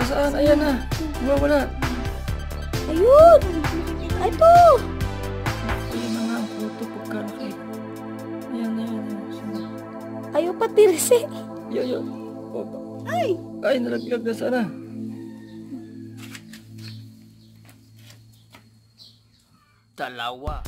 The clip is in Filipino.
Nasaan? Ayan na. Wala. Ayun! Ito! Ayan na nga ang puto pagkalaki. Ayan, ayan, ayan. Ayaw pa tirse. Yo, yo. Opa. Ay! Ay, nalaglag na sana. Dalawa.